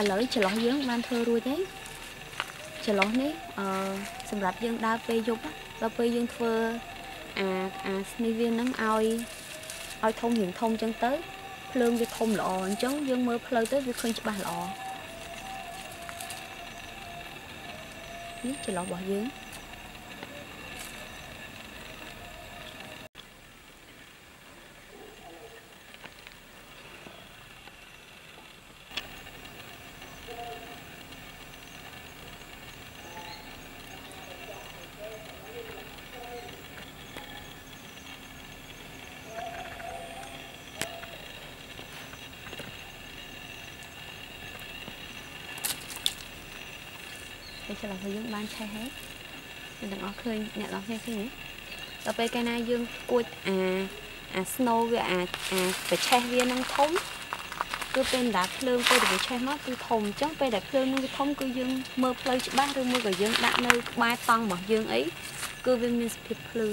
ឥឡូវចន្លោះយើងបានធ្វើរួចហើយចន្លោះនេះអឺសម្រាប់យើងដើរពេលយប់ណាដល់ពេលយើងធ្វើអាអាស្នេះវានឹងឲ្យឲ្យធំរៀងធំអញ្ចឹងទៅភ្លើងវាធំល្អអញ្ចឹងយើងមើលផ្លូវទៅវាឃើញច្បាស់ល្អនេះចន្លោះរបស់យើង ពេលចន្លោះរបស់យើងបានឆេះហើយអ្នកទាំងអស់ឃើញអ្នកទាំងអស់គ្នាឃើញទេដល់ពេលកាលណាយើងគួចអាអា snow វាអាអាប្រឆេះវានឹងធំគឺពេលដែលភ្លើងពេលដែលវាឆេះមកគឺធំអញ្ចឹងពេលដែលភ្លើងនឹងវាធំគឺយើងមើលផ្លូវច្បាស់ឬមួយក៏យើងដាក់នៅក្បែរតង់របស់យើងអីគឺវាមានសភាពភ្លឺ